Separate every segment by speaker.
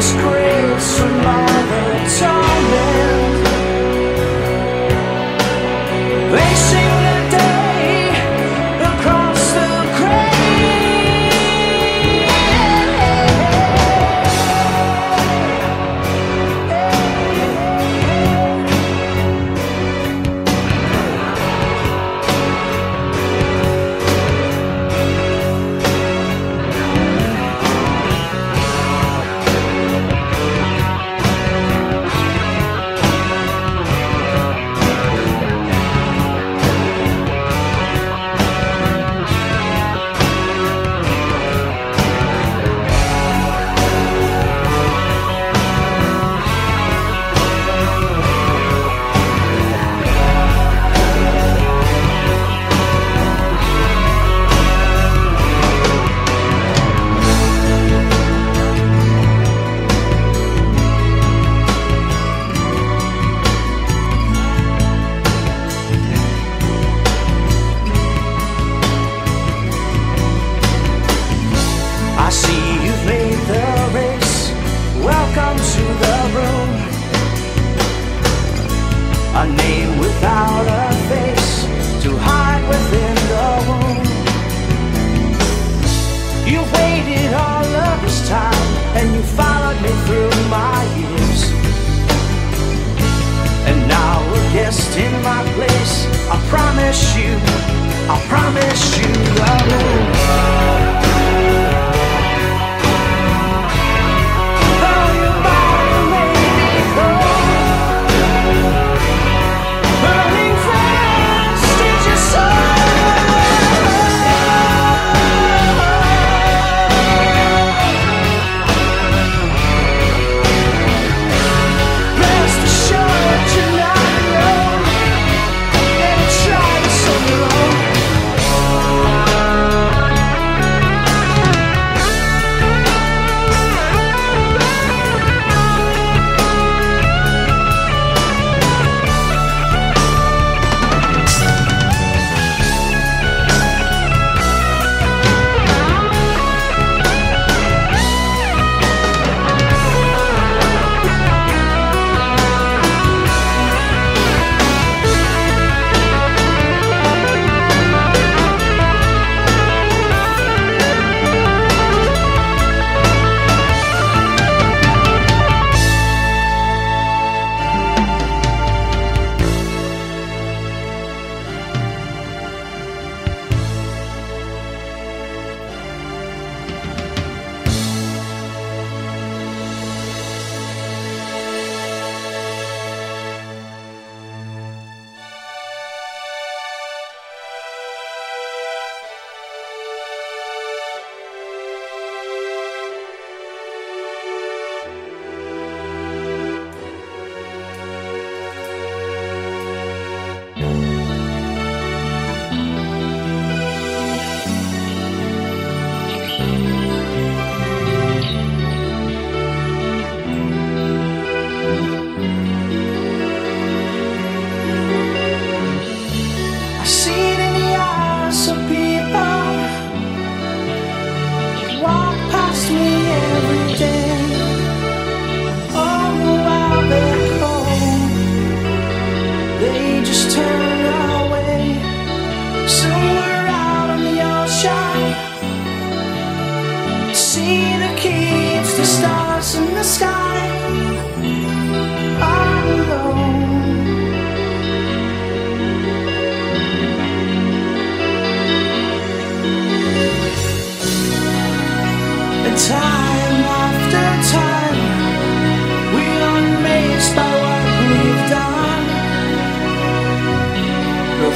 Speaker 1: disgrace from my torment. They sing You waited all of this time and you followed me through my years. And now a guest in my place. I promise you, I promise you the moon.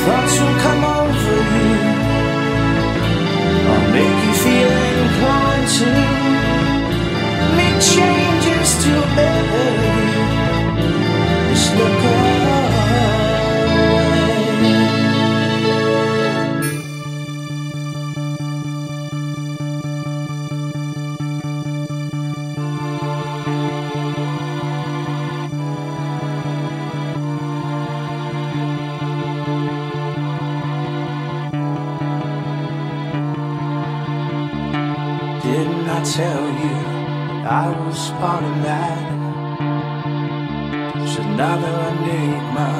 Speaker 1: The thoughts will Didn't I tell you I was part of that? Just another enigma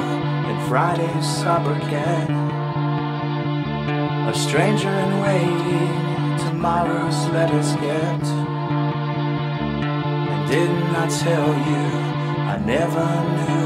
Speaker 1: in Friday's sobriquet. A stranger in waiting, tomorrow's letters get. And didn't I tell you I never knew?